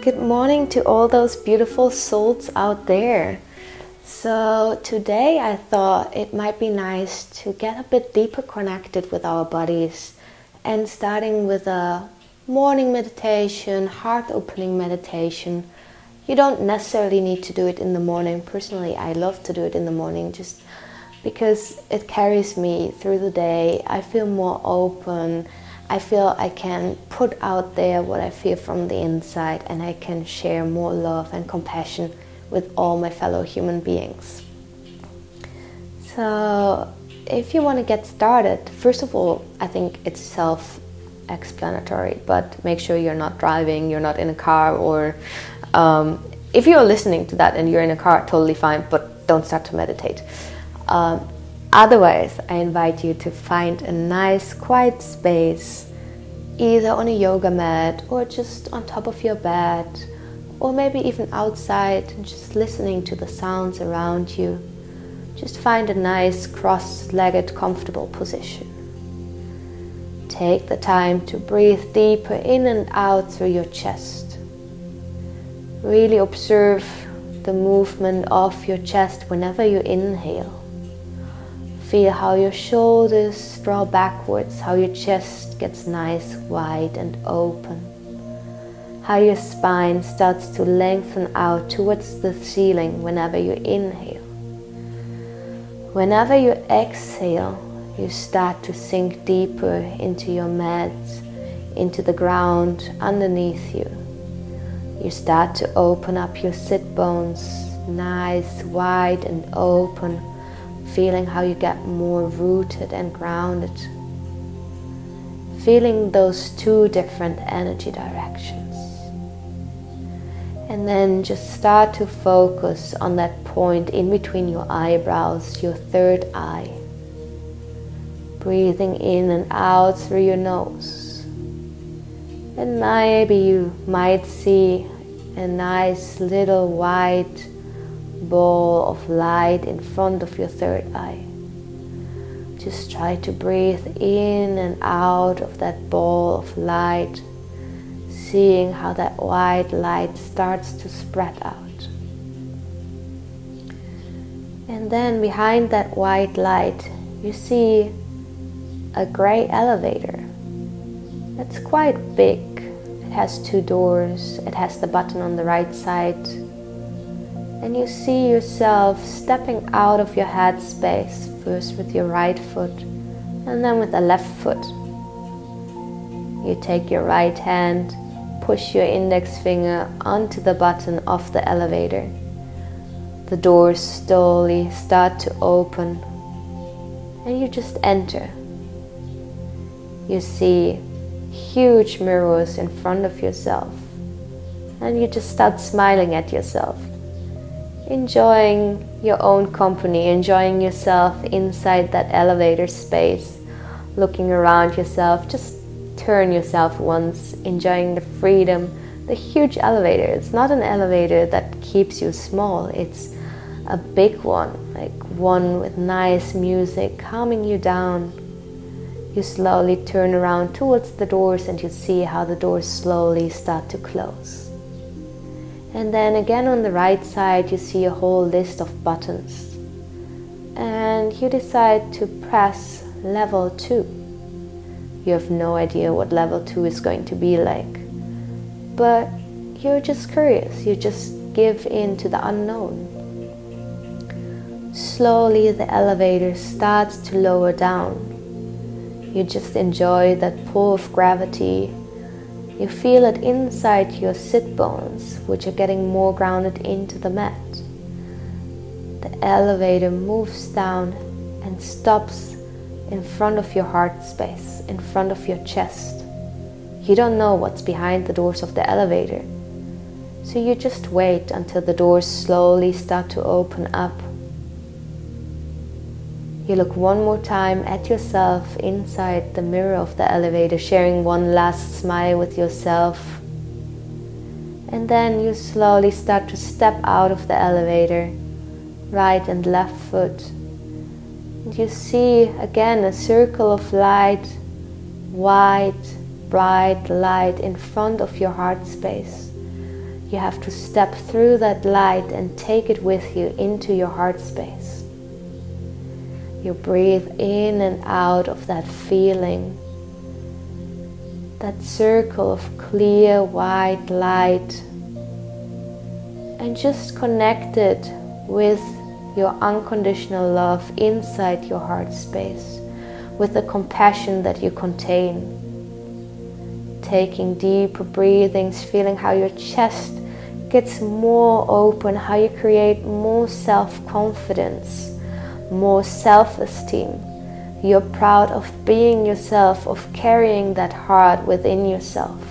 Good morning to all those beautiful souls out there. So, today I thought it might be nice to get a bit deeper connected with our bodies and starting with a morning meditation, heart opening meditation. You don't necessarily need to do it in the morning. Personally, I love to do it in the morning just because it carries me through the day. I feel more open I feel I can put out there what I feel from the inside and I can share more love and compassion with all my fellow human beings. So, if you want to get started, first of all, I think it's self explanatory, but make sure you're not driving, you're not in a car, or um, if you're listening to that and you're in a car, totally fine, but don't start to meditate. Um, Otherwise, I invite you to find a nice quiet space, either on a yoga mat or just on top of your bed, or maybe even outside and just listening to the sounds around you. Just find a nice cross legged, comfortable position. Take the time to breathe deeper in and out through your chest. Really observe the movement of your chest whenever you inhale Feel how your shoulders draw backwards, how your chest gets nice, wide, and open. How your spine starts to lengthen out towards the ceiling whenever you inhale. Whenever you exhale, you start to sink deeper into your mat, into the ground underneath you. You start to open up your sit bones, nice, wide, and open feeling how you get more rooted and grounded. Feeling those two different energy directions. And then just start to focus on that point in between your eyebrows, your third eye. Breathing in and out through your nose. And maybe you might see a nice little white ball of light in front of your third eye. Just try to breathe in and out of that ball of light, seeing how that white light starts to spread out. And then behind that white light, you see a gray elevator. It's quite big. It has two doors, it has the button on the right side and you see yourself stepping out of your head space, first with your right foot and then with the left foot. You take your right hand, push your index finger onto the button of the elevator. The doors slowly start to open, and you just enter. You see huge mirrors in front of yourself, and you just start smiling at yourself enjoying your own company, enjoying yourself inside that elevator space, looking around yourself. Just turn yourself once, enjoying the freedom, the huge elevator. It's not an elevator that keeps you small, it's a big one, like one with nice music calming you down. You slowly turn around towards the doors and you see how the doors slowly start to close. And then again on the right side, you see a whole list of buttons. And you decide to press level 2. You have no idea what level 2 is going to be like. But you're just curious, you just give in to the unknown. Slowly, the elevator starts to lower down. You just enjoy that pull of gravity you feel it inside your sit bones, which are getting more grounded into the mat. The elevator moves down and stops in front of your heart space, in front of your chest. You don't know what's behind the doors of the elevator, so you just wait until the doors slowly start to open up you look one more time at yourself inside the mirror of the elevator, sharing one last smile with yourself. And then you slowly start to step out of the elevator, right and left foot. And you see again a circle of light, white, bright light in front of your heart space. you have to step through that light and take it with you into your heart space. You breathe in and out of that feeling, that circle of clear white light, and just connect it with your unconditional love inside your heart space, with the compassion that you contain. Taking deeper breathings, feeling how your chest gets more open, how you create more self confidence more self esteem. You're proud of being yourself, of carrying that heart within yourself.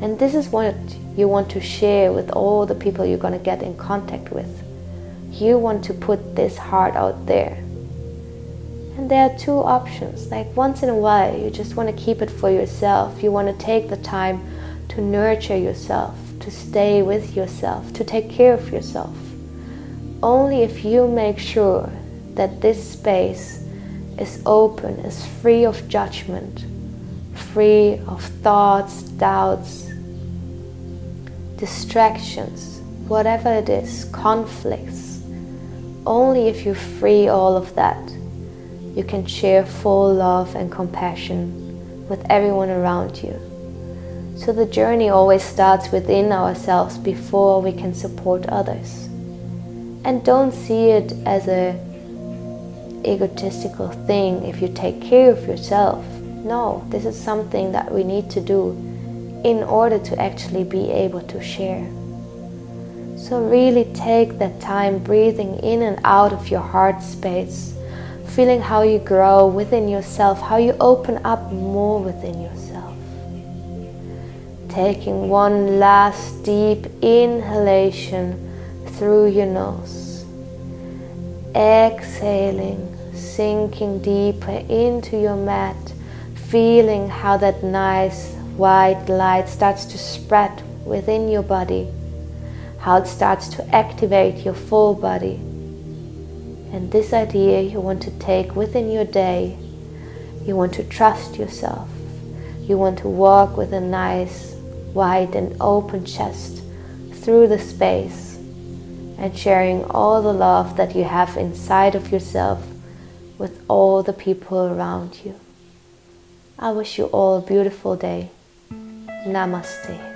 And this is what you want to share with all the people you're going to get in contact with. You want to put this heart out there. And there are two options. Like once in a while, you just want to keep it for yourself. You want to take the time to nurture yourself, to stay with yourself, to take care of yourself. Only if you make sure that this space is open, is free of judgment, free of thoughts, doubts, distractions, whatever it is, conflicts. Only if you free all of that, you can share full love and compassion with everyone around you. So the journey always starts within ourselves before we can support others. And don't see it as a egotistical thing if you take care of yourself. No, this is something that we need to do in order to actually be able to share. So, really take that time breathing in and out of your heart space, feeling how you grow within yourself, how you open up more within yourself. Taking one last deep inhalation through your nose, exhaling sinking deeper into your mat, feeling how that nice white light starts to spread within your body, how it starts to activate your full body. And this idea you want to take within your day. You want to trust yourself. You want to walk with a nice, wide, and open chest through the space and sharing all the love that you have inside of yourself with all the people around you. I wish you all a beautiful day. Namaste.